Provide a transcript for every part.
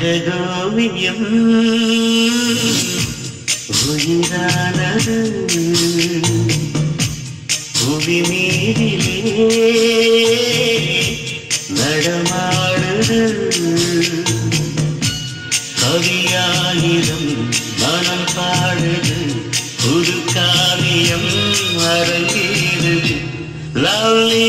அழகோவியம் உயிரானது புவி மீதிலே நடமாடுது கவியாயிரம் மனம் பாடுது புது காவியம் அரங்கேறுது லவ்லி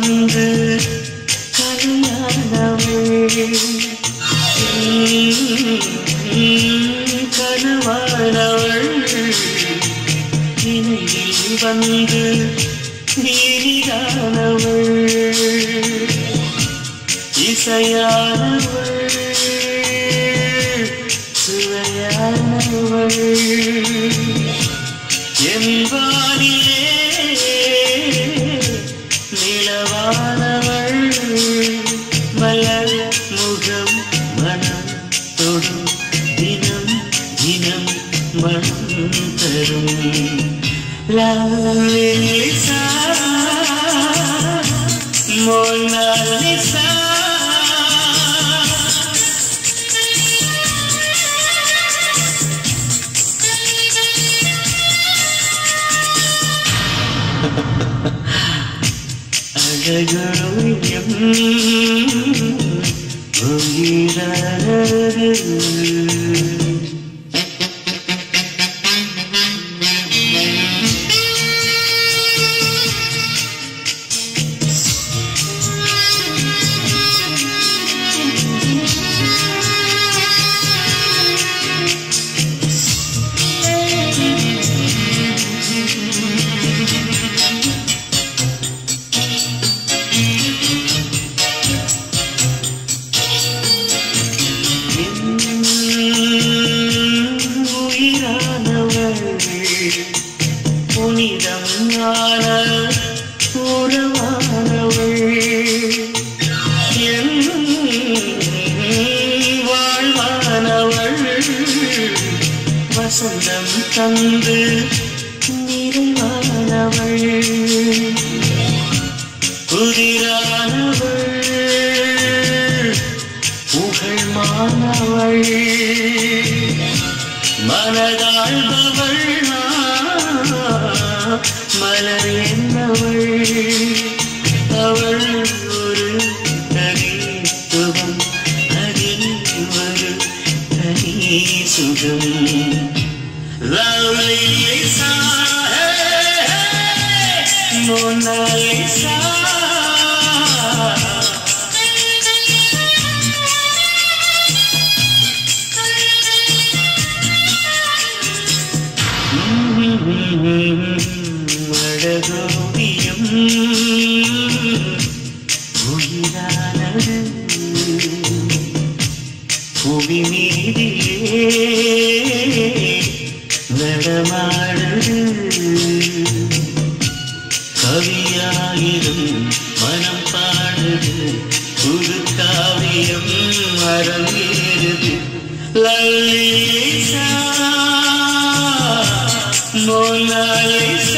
வந்து கவியானவள் கனவானவள் இணையில் வந்து நீரிதானவள் இசையானவள். சுவையானவள் என்பானிலே மனம் தரும் லாலிசா மோனாலிசா அழகோயம் புனிதம் ஆன உறவானவள் வாழ்வானவள் வசந்தம் தந்து நிறைவானவள் புதிரானவள் புகழ்மானவள் மனதாழ்பவள் മലർ എന്നവൾ. അവൾ ഒരു തരീസുഖം അതിനൊരു തരീസുഖം മോനാലിസ നടമാടരു കവിയായിരും മനം പാടരു ഒരു ലളിസ